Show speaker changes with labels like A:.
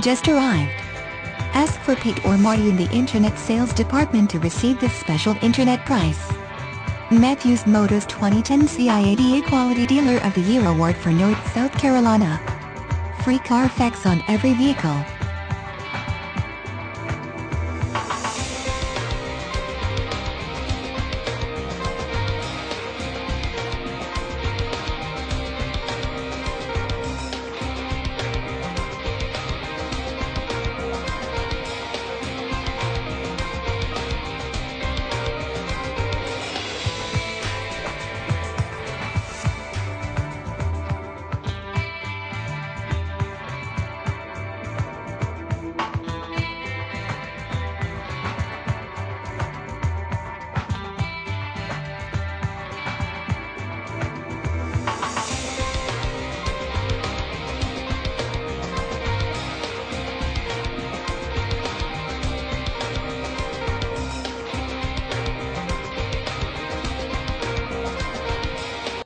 A: Just arrived. Ask for Pete or Marty in the Internet Sales Department to receive this special Internet price. Matthews Motors 2010 CIADA Quality Dealer of the Year Award for North South Carolina. Free Carfax on every vehicle.